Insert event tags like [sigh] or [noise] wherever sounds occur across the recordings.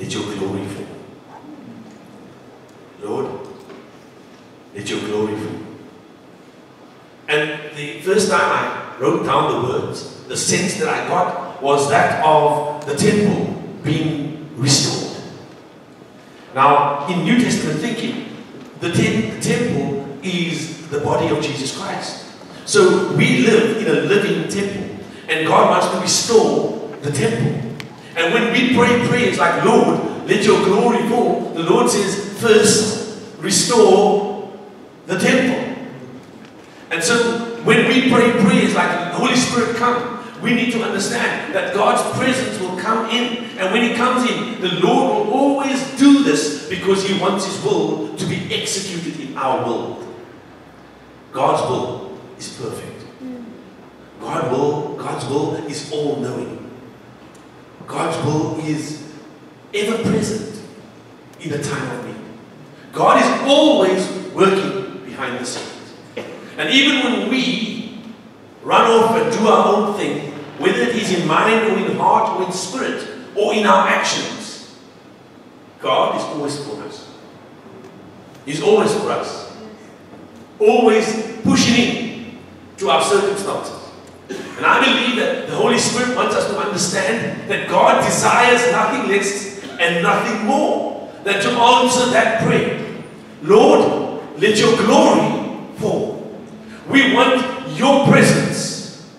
let your glory fall. Lord, let your glory fall. And the first time I wrote down the words, the sense that I got was that of the temple being restored. Now, in New Testament thinking, the, te- the temple is the body of Jesus Christ. So we live in a living temple, and God wants to restore the temple. And when we pray prayers like, Lord, let your glory fall, the Lord says, first restore the temple. And so when we pray prayers like Holy Spirit come, we need to understand that God's presence will come in. And when He comes in, the Lord will always do this because He wants His will to be executed in our world. God's will is perfect. Hmm. God will, God's will is all knowing. God's will is ever present in the time of need. God is always working behind the scenes. And even when we run off and do our own thing, whether it is in mind or in heart or in spirit or in our actions, God is always for us. He's always for us. Always pushing in to our circumstances. And I believe that the Holy Spirit wants us to understand that God desires nothing less and nothing more than to answer that prayer. Lord, let your glory fall. We want your presence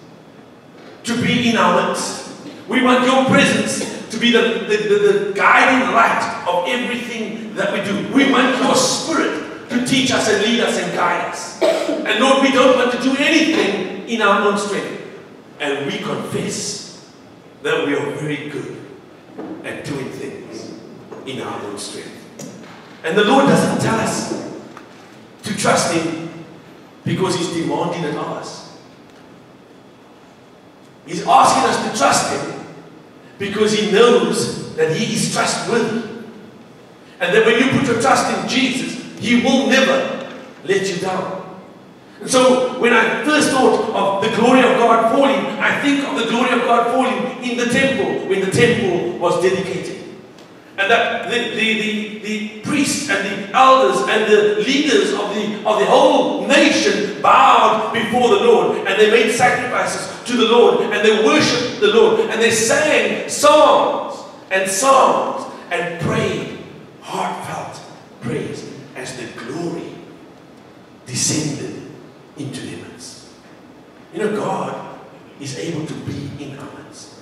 to be in our midst. We want your presence to be the, the, the, the guiding light of everything that we do. We want your spirit to teach us and lead us and guide us. And Lord, we don't want to do anything in our own strength. And we confess that we are very good at doing things in our own strength. And the Lord doesn't tell us to trust Him because He's demanding it of us. He's asking us to trust Him because He knows that He is trustworthy. And that when you put your trust in Jesus, He will never let you down. So when I first thought of the glory of God falling, I think of the glory of God falling in the temple when the temple was dedicated. And that the, the, the, the priests and the elders and the leaders of the, of the whole nation bowed before the Lord and they made sacrifices to the Lord and they worshiped the Lord and they sang songs and songs and prayed heartfelt praise as the glory descended into midst. You know, God is able to be in our midst.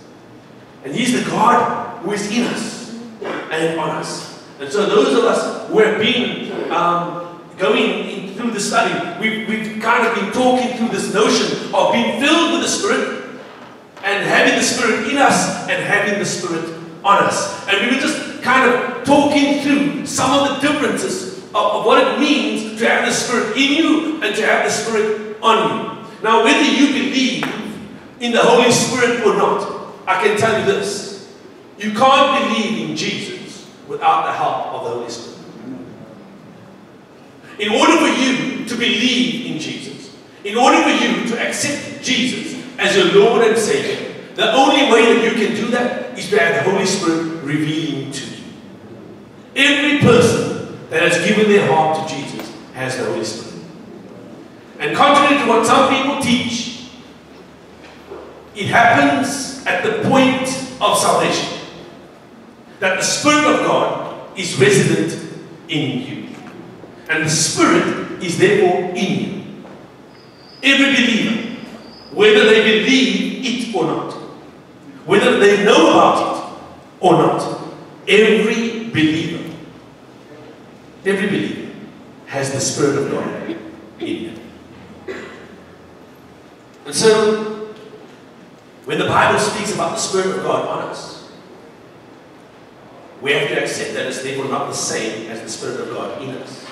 And He's the God who is in us and on us. And so those of us who have been um, going in, through the study, we've, we've kind of been talking through this notion of being filled with the Spirit and having the Spirit in us and having the Spirit on us. And we were just kind of talking through some of the differences of, what it means to have the Spirit in you and to have the Spirit on you. Now, whether you believe in the Holy Spirit or not, I can tell you this. You can't believe in Jesus without the help of the Holy Spirit. In order for you to believe in Jesus, in order for you to accept Jesus as your Lord and Savior, the only way that you can do that is to have the Holy Spirit revealing to you. Every person that has given their heart to Jesus has the Holy Spirit. And contrary to what some people teach, it happens at the point of salvation. That the Spirit of God is resident in you. And the Spirit is therefore in you. Every believer, whether they believe it or not, whether they know about it or not, every believer, every believer has the Spirit of God in them. And so, when the Bible speaks about the Spirit of God on us, we have to accept that it's therefore not the same as the Spirit of God in us.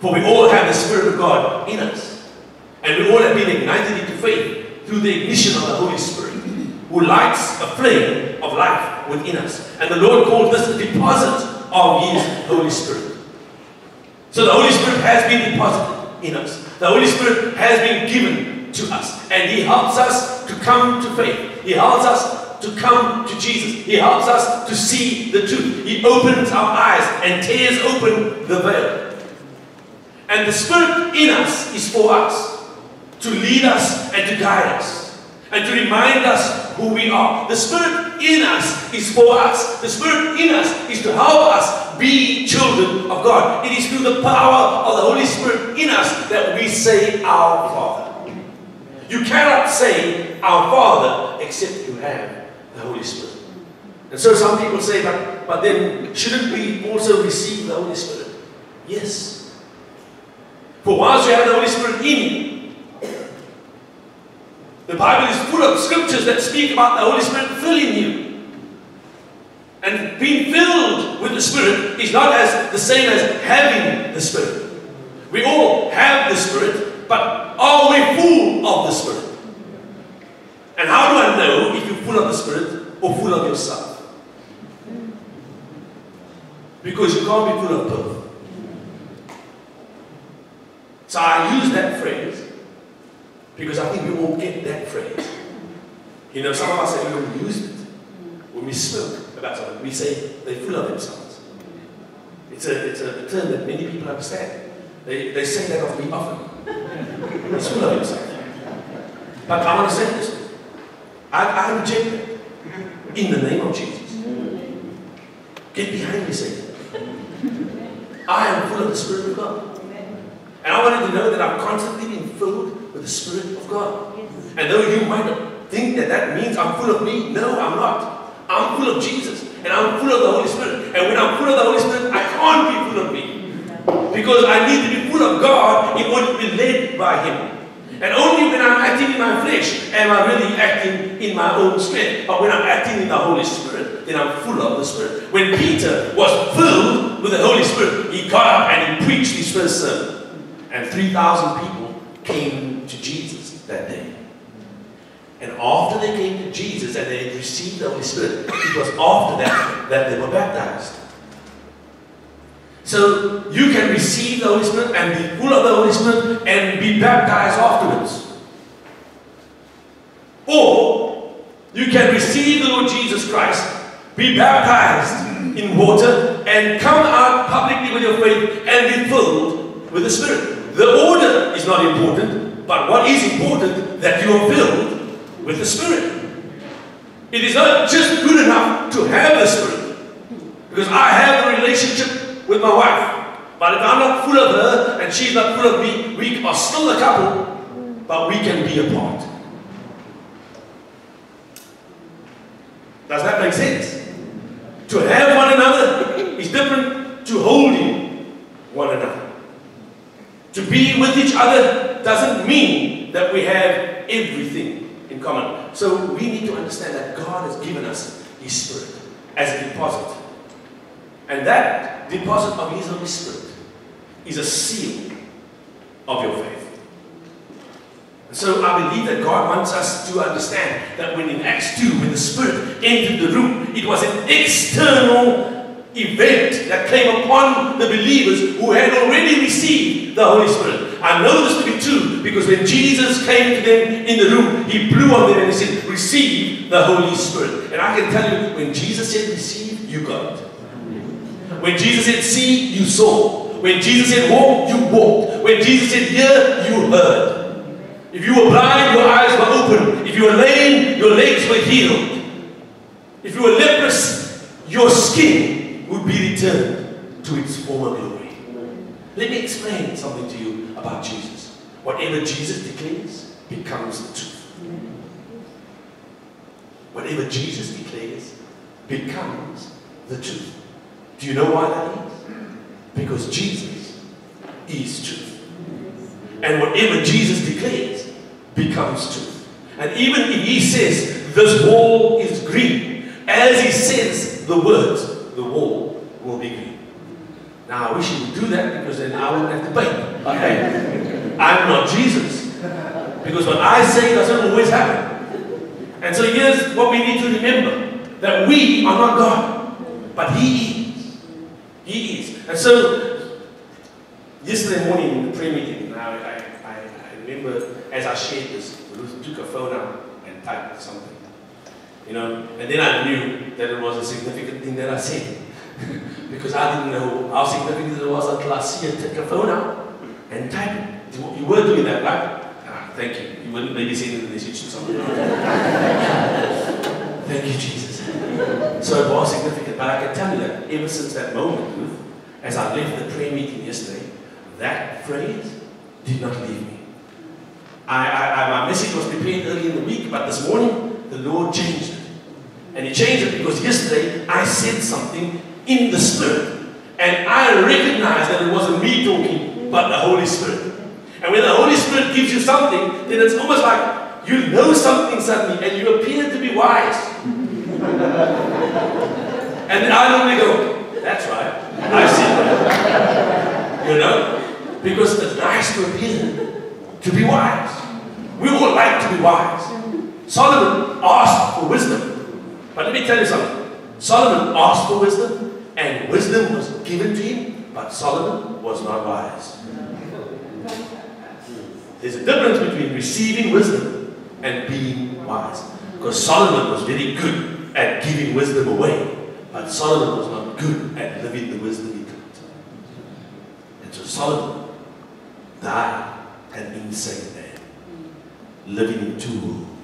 For we all have the Spirit of God in us. And we all have been ignited into faith through the ignition of the Holy Spirit, who lights a flame of life within us. And the Lord called this a deposit of His Holy Spirit. So the Holy Spirit has been deposited in us. The Holy Spirit has been given to us. And He helps us to come to faith. He helps us to come to Jesus. He helps us to see the truth. He opens our eyes and tears open the veil. And the Spirit in us is for us to lead us and to guide us and to remind us who we are. The Spirit in us is for us. The Spirit in us is to help us be children of God. It is through the power of the Holy Spirit in us that we say, Our Father. You cannot say, Our Father, except you have the Holy Spirit. And so some people say, but, but then shouldn't we also receive the Holy Spirit? Yes. For once you have the Holy Spirit in you, the Bible is full of scriptures that speak about the Holy Spirit filling you. And being filled with the Spirit is not as the same as having the Spirit. We all have the Spirit, but are we full of the Spirit? And how do I know if you're full of the Spirit or full of yourself? Because you can't be full of both. So I use that phrase because I think we all get that phrase. You know, some of us have oh, even used it when we spoke We say they're full of themselves. It's a, it's a term that many people understand. They, they say that of me often. He's full of. But I want to say this. I, I reject that. In the name of Jesus. Get behind me, Satan. I am full of the Spirit of God. And I want you to know that I'm constantly being filled with the Spirit of God. And though you might think that that means I'm full of me, no, I'm not. I'm full of Jesus. And I'm full of the Holy Spirit. And when I'm full of the Holy Spirit, I can't be full of me. Because I need to be full of God in order to be led by Him. And only when I'm acting in my flesh am I really acting in my own strength. But when I'm acting in the Holy Spirit, then I'm full of the Spirit. When Peter was filled with the Holy Spirit, he got up and he preached his first sermon. And 3,000 people came to Jesus that day. And after they came to Jesus and they received the Holy Spirit, it was after that that they were baptized. So you can receive the Holy Spirit and be full of the Holy Spirit and be baptized afterwards. Or you can receive the Lord Jesus Christ, be baptized in water, and come out publicly with your faith and be filled with the Spirit. The order is not important, but what is important that you are filled with the Spirit. It is not just good enough to have the Spirit, because I have a relationship with my wife. But if I'm not full of her and she's not full of me, we are still a couple, but we can be apart. Does that make sense? To have one another is different to holding one another. To be with each other doesn't mean that we have everything in common. So we need to understand that God has given us His Spirit as a deposit. And that deposit of His Holy Spirit is a seal of your faith. So I believe that God wants us to understand that when in Acts 2, when the Spirit entered the room, it was an external event that came upon the believers who had already received the Holy Spirit. I know this to be true because when Jesus came to them in the room, he blew on them and he said, Receive the Holy Spirit. And I can tell you, when Jesus said receive, you got it. When Jesus said see, you saw. When Jesus said walk, you walked. When Jesus said hear, you heard. If you were blind, your eyes were open. If you were lame, your legs were healed. If you were leprous, your skin would be returned to its former glory. Let me explain something to you about Jesus. Whatever Jesus declares becomes the truth. Whatever Jesus declares becomes the truth. Do you know why that is? Because Jesus is truth. And whatever Jesus declares becomes truth. And even if he says this wall is green, as he says the words, the I wish he would do that because then I wouldn't have to pay. [laughs] Okay? I'm not Jesus. Because what I say doesn't always happen. And so here's what we need to remember that we are not God, but He is. He is. And so, yesterday morning in the prayer meeting, I, I, I, I remember as I shared this, Ruth took a phone out and typed something. You know, and then I knew that it was a significant thing that I said. [laughs] because I didn't know how significant it was until I see her take a phone out and type it. You were doing that, right? Ah, thank you. You wouldn't maybe send the message to someone. [laughs] thank you, Jesus. So it was significant. But I can tell you that ever since that moment, Ruth, as I left the prayer meeting yesterday, that phrase did not leave me. I, I, I, my message was prepared early in the week, but this morning the Lord changed it. And He changed it because yesterday I said something in the Spirit. And I recognized that it wasn't me talking, but the Holy Spirit. And when the Holy Spirit gives you something, then it's almost like you know something suddenly and you appear to be wise. [laughs] and then I normally go, that's right. I see that. You know? Because it's nice to appear to be wise. We all like to be wise. Solomon asked for wisdom. But let me tell you something. Solomon asked for wisdom, and wisdom was given to him, but Solomon was not wise. There's a difference between receiving wisdom and being wise. Because Solomon was very good at giving wisdom away, but Solomon was not good at living the wisdom he got. And so Solomon died an insane man, living in two worlds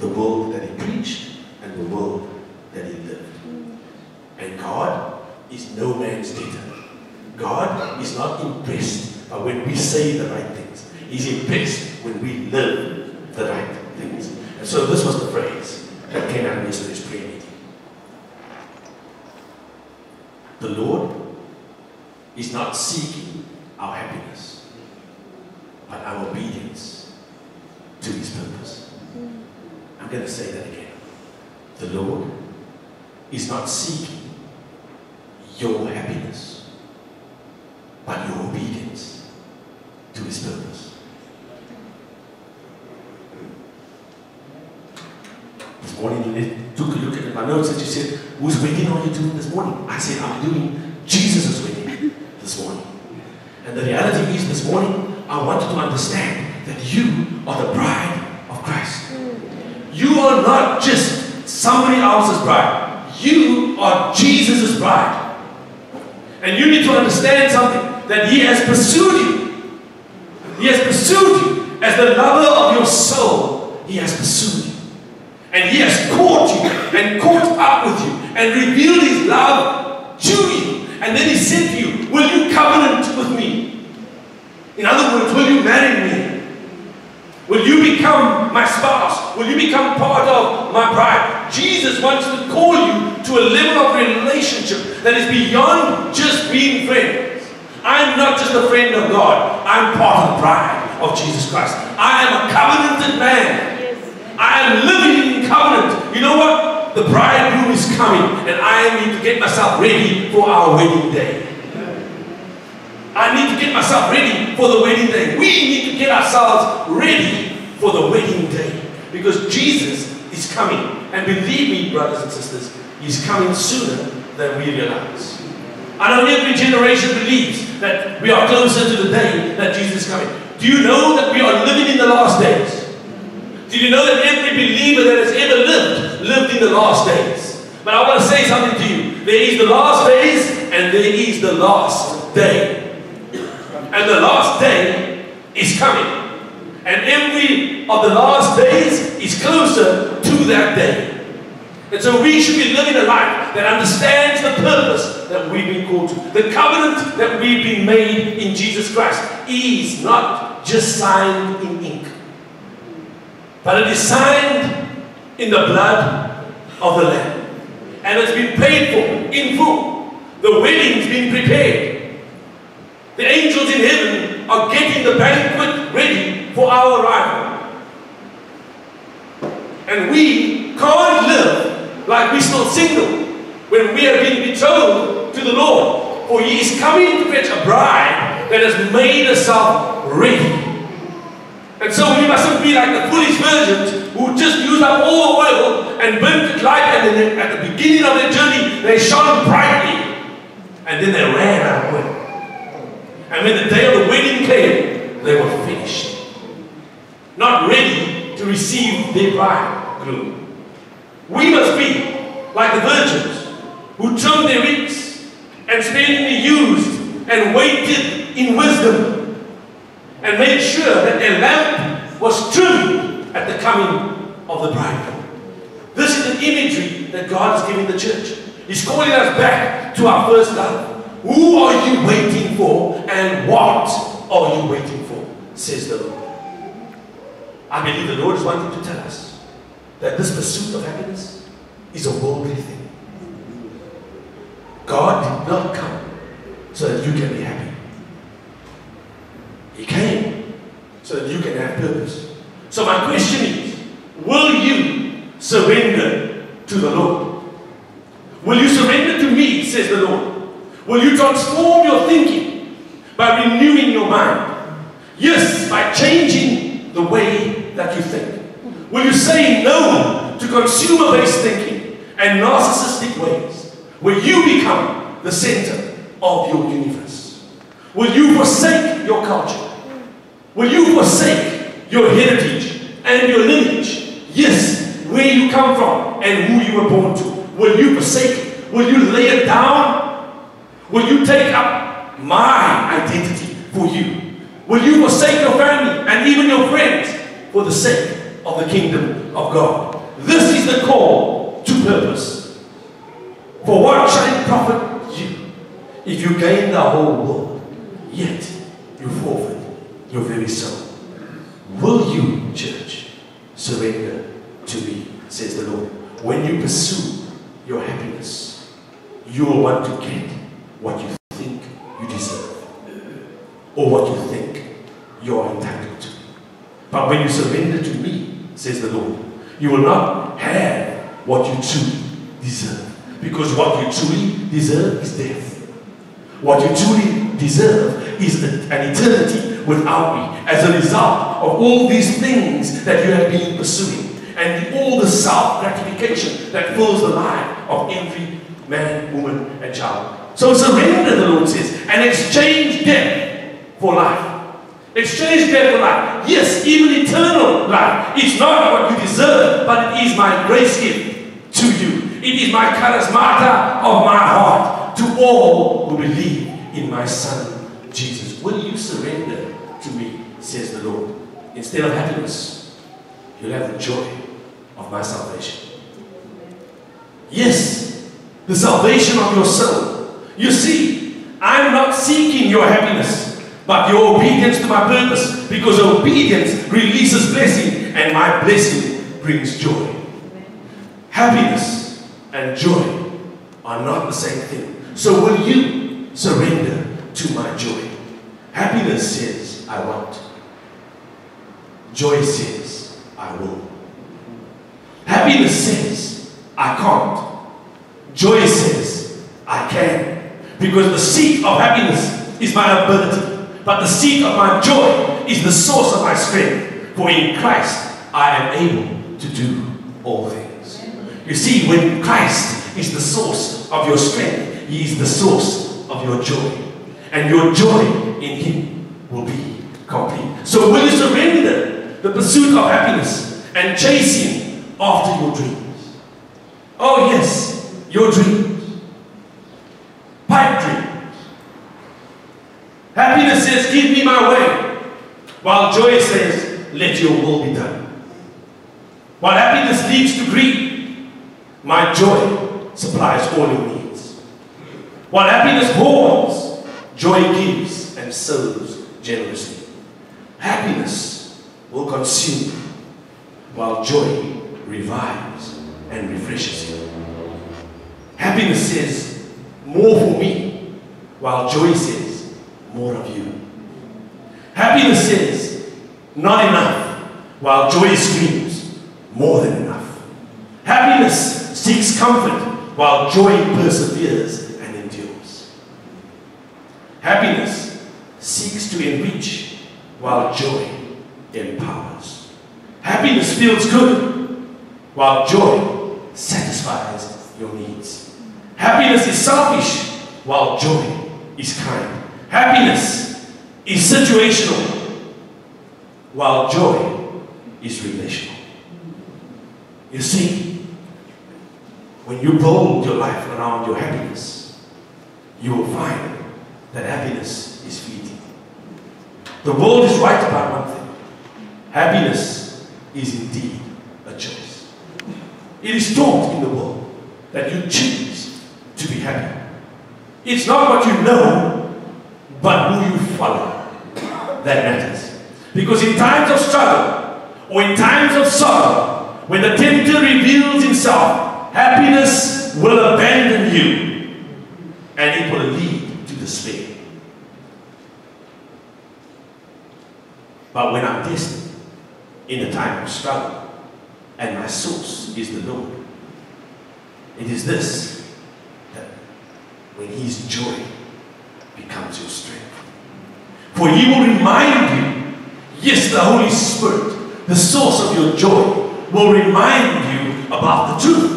the world that he preached and the world that he lived. And God is no man's debtor. God is not impressed by when we say the right things. He's impressed when we live the right things. And so this was the phrase that came out of yesterday's prayer meeting. The Lord is not seeking our happiness, but our obedience to his purpose. I'm going to say that again. The Lord is not seeking your happiness, but your obedience to his purpose. This morning, you took a look at my notes and you said, Whose wedding are you doing this morning? I said, I'm doing Jesus' wedding this morning. And the reality is, this morning, I want you to understand that you are the bride of Christ. You are not just somebody else's bride. You are Jesus' bride. And you need to understand something that He has pursued you. He has pursued you as the lover of your soul. He has pursued you. And He has caught you and caught up with you and revealed His love to you. And then He said to you, Will you covenant with me? In other words, will you marry me? Will you become my spouse? Will you become part of my bride? Jesus wants to call you to a level of relationship that is beyond just being friends. I'm not just a friend of God. I'm part of the bride of Jesus Christ. I am a covenanted man. I am living in covenant. You know what? The bridegroom is coming and I need to get myself ready for our wedding day. I need to get myself ready for the wedding day. We need to get ourselves ready for the wedding day because Jesus is coming. And believe me, brothers and sisters, He's coming sooner than we realize. I know every generation believes that we are closer to the day that Jesus is coming. Do you know that we are living in the last days? Did you know that every believer that has ever lived lived in the last days? But I want to say something to you. There is the last days and there is the last day. And the last day is coming. And every of the last days is closer to that day. And so we should be living a life that understands the purpose that we've been called to. The covenant that we've been made in Jesus Christ is not just signed in ink, but it is signed in the blood of the Lamb. And it's been paid for in full. The wedding's been prepared. The angels in heaven are getting the banquet ready for our arrival. And we can't live like we're still single when we have been betrothed to the Lord. For he is coming to fetch a bride that has made herself ready. And so we mustn't be like the foolish virgins who just used up all the oil and burnt it light, and then at the beginning of their journey they shone brightly, and then they ran out of oil. And when the day of the wedding came, they were finished, not ready to receive their bridegroom. We must be like the virgins who trimmed their wicks and sparingly used and waited in wisdom and made sure that their lamp was trimmed at the coming of the bridegroom. This is an imagery that God is giving the church. He's calling us back to our first love. Who are you waiting for and what are you waiting for? Says the Lord. I believe the Lord is wanting to tell us that this pursuit of happiness is a worldly thing. God did not come so that you can be happy. He came so that you can have purpose. So my question is, will you surrender to the Lord? Will you surrender to me, says the Lord? Will you transform your thinking by renewing your mind? Yes, by changing the way that you think. Will you say no to consumer-based thinking and narcissistic ways Will you become the center of your universe? Will you forsake your culture? Will you forsake your heritage and your lineage? Yes, where you come from and who you were born to. Will you forsake it? Will you lay it down? Will you take up my identity for you? Will you forsake your family and even your friends for the sake of the kingdom of God? This is the call to purpose. For what shall it profit you if you gain the whole world, yet you forfeit your very soul. Will you, church, surrender to me, says the Lord? When you pursue your happiness, you will want to get what you think you deserve or what you think you are entitled to. But when you surrender to me, says the Lord, you will not have what you truly deserve. Because what you truly deserve is death. What you truly deserve is an eternity without me as a result of all these things that you have been pursuing and all the self gratification that fills the life of every man, woman, and child. So surrender, the Lord says, and exchange death for life. Exchange death for life. Yes, even eternal life. It's not what you deserve, but it is my grace gift to you. It is my charismata of my heart to all who believe in my Son, Jesus. Will you surrender to me, says the Lord. Instead of happiness, you'll have the joy of my salvation. Yes, the salvation of your soul. You see, I'm not seeking your happiness, but your obedience to my purpose, because obedience releases blessing, and my blessing brings joy. Happiness and joy are not the same thing. So will you surrender to my joy? Happiness says, I want. Joy says, I will. Happiness says, I can't. Joy says, I can. Because the seat of happiness is my ability, but the seat of my joy is the source of my strength. For in Christ I am able to do all things. You see, when Christ is the source of your strength, He is the source of your joy. And your joy in Him will be complete. So will you surrender the pursuit of happiness and chasing after your dreams? Oh yes, your dreams. Pipe dreams. Happiness says, give me my way. While joy says, let your will be done. While happiness leads to greed, my joy supplies all your needs. While happiness hoards, joy gives and serves generously. Happiness will consume while joy revives and refreshes you. Happiness says, more for me, while joy says, more of you. Happiness says, not enough, while joy screams, more than enough. Happiness seeks comfort, while joy perseveres and endures. Happiness seeks to enrich, while joy empowers. Happiness feels good, while joy satisfies your needs. Happiness is selfish, while joy is kind. Happiness is situational, while joy is relational. You see, when you build your life around your happiness, you will find that happiness is fleeting. The world is right about one thing. Happiness is indeed a choice. It is taught in the world that you choose to be happy. It's not what you know, but who you follow that matters. Because in times of struggle or in times of sorrow, when the tempter reveals himself, happiness will abandon you and it will lead to despair. But when I'm tested in a time of struggle and my source is the Lord, it is this that when His joy becomes your strength. For He will remind you, yes, the Holy Spirit, the source of your joy, will remind you about the truth.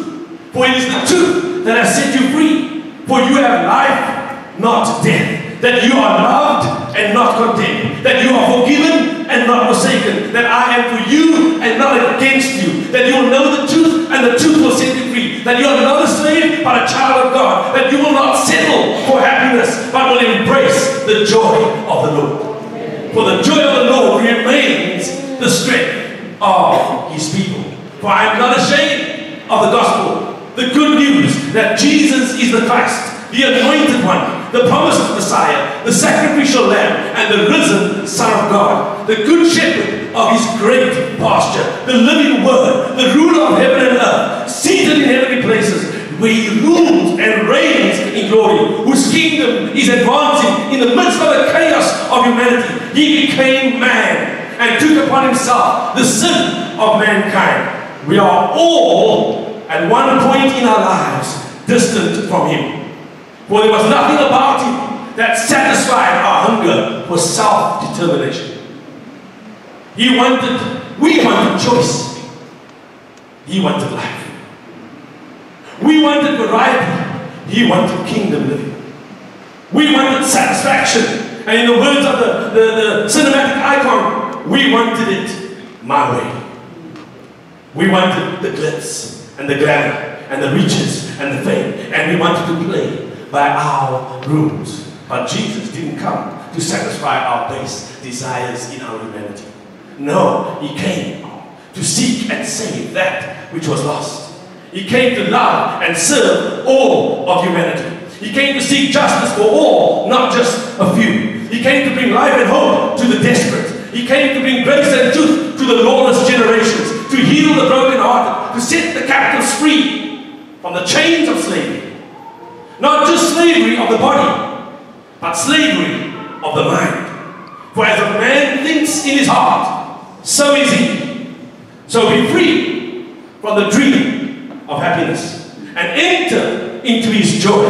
For it is the truth that has set you free. For you have life, not death. That you are loved and not condemned. That you are forgiven and not forsaken. That I am for you and not against you. That you will know the truth and the truth will set you free. That you are not a slave but a child of God. That you will not settle for happiness but will embrace the joy of the Lord. For the joy of the Lord remains the strength of his people. For I am not ashamed of the gospel. The good news that Jesus is the Christ, the anointed one, the promised Messiah, the sacrificial lamb, and the risen Son of God, the good shepherd of his great pasture, the living word, the ruler of heaven and earth, seated in heavenly places, where he rules and reigns in glory, whose kingdom is advancing in the midst of the chaos of humanity. He became man and took upon himself the sin of mankind. We are all at one point in our lives distant from him. For there was nothing about him that satisfied our hunger for self-determination. He wanted, we wanted choice. He wanted life. We wanted variety. He wanted kingdom living. We wanted satisfaction. And in the words of the, the, the cinematic icon, we wanted it my way. We wanted the glitz and the glamour and the riches and the fame. And we wanted to play by our rules. But Jesus didn't come to satisfy our base desires in our humanity. No, He came to seek and save that which was lost. He came to love and serve all of humanity. He came to seek justice for all, not just a few. He came to bring life and hope to the desperate. He came to bring grace and truth to the lawless generations, to heal the brokenhearted, to set the captives free from the chains of slavery. Not just slavery of the body, but slavery of the mind. For as a man thinks in his heart, so is he. So be free from the dream of happiness and enter into his joy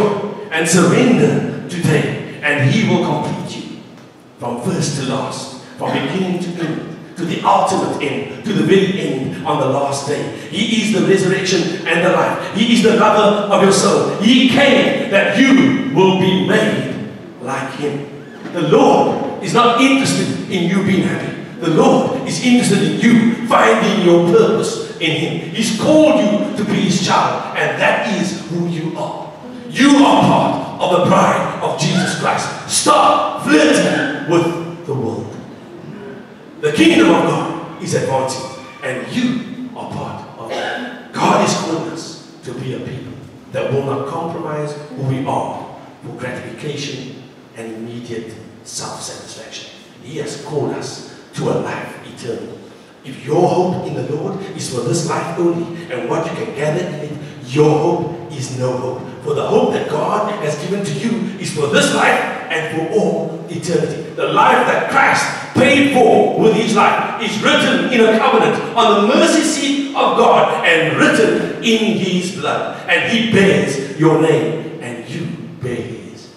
and surrender today, and he will complete you from first to last, from beginning to end, to the ultimate end, to the very end on the last day. He is the resurrection and the life. He is the lover of your soul. He came that you will be made like him. The Lord is not interested in you being happy. The Lord is interested in you finding your purpose in Him. He's called you to be His child, and that is who you are. You are part of the bride of Jesus Christ. Stop flirting with. The kingdom of God is advancing, and you are part of it. God is calling us to be a people that will not compromise who we are for gratification and immediate self-satisfaction. He has called us to a life eternal. If your hope in the Lord is for this life only, and what you can gather in it, your hope is no hope. For the hope that God has given to you is for this life and for all eternity. The life that Christ paid for with his life is written in a covenant on the mercy seat of God and written in his blood. And he bears your name and you bear his.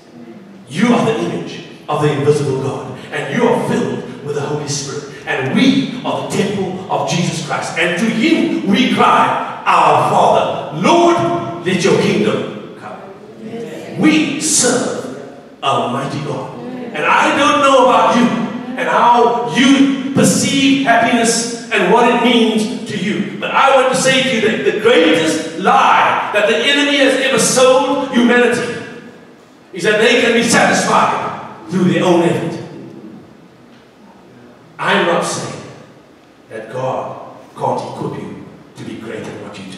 You are the image of the invisible God, and you are filled with the Holy Spirit. And we are the temple of Jesus Christ. And to him we cry, Our Father, Lord, let your kingdom come. We serve a mighty God. And I don't know about you and how you perceive happiness and what it means to you. But I want to say to you that the greatest lie that the enemy has ever sold humanity is that they can be satisfied through their own effort. I'm not saying that God can't equip you to be great at what you do.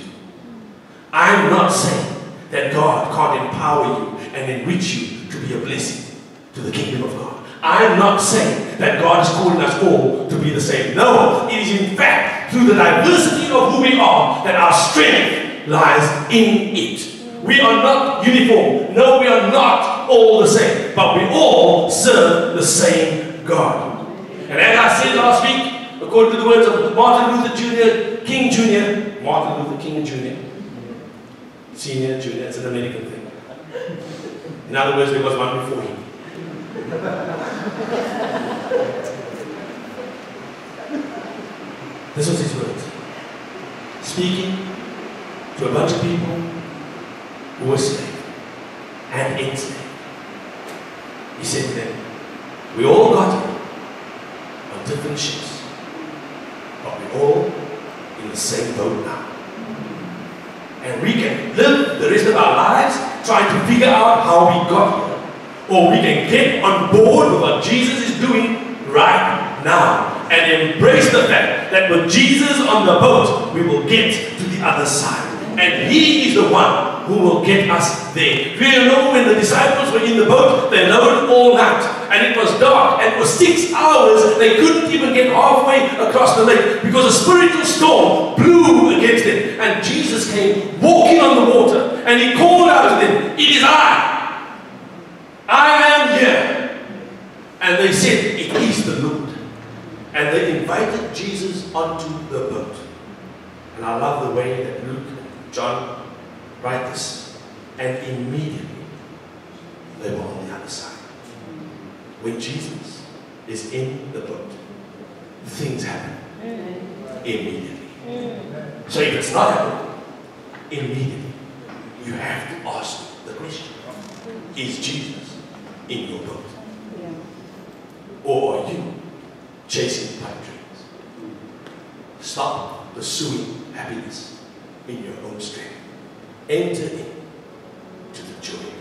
I'm not saying that God can't empower you and enrich you to be a blessing to the kingdom of God. I'm not saying that God is calling us all to be the same. No, it is in fact through the diversity of who we are that our strength lies in it. We are not uniform. No, we are not all the same. But we all serve the same God. And as I said last week, according to the words of Martin Luther Jr., King Jr., Martin Luther King Jr., Senior, Junior, it's an American thing. In other words, there was one before him. This was his words. Speaking to a bunch of people who were slaves and enslaved. He said to them, We all got here on different ships, but we're all in the same boat now. And we can live the rest of our lives trying to figure out how we got here. Or we can get on board with what Jesus is doing right now and embrace the fact that with Jesus on the boat, we will get to the other side. And He is the one who will get us there. You know, when the disciples were in the boat, they lowered all night. And it was dark. And for six hours, they couldn't even get halfway across the lake because a spiritual storm blew against them. And Jesus came walking on the water. And He called out to them, It is I. I am here. And they said, It is the Lord. And they invited Jesus onto the boat. And I love the way that Luke and John, write this. And immediately they were on the other side. When Jesus is in the boat, things happen immediately. So if it's not happening immediately, you have to ask the question Is Jesus in your boat. Yeah. Or are you chasing pipe dreams? Stop pursuing happiness in your own strength. Enter in to the joy.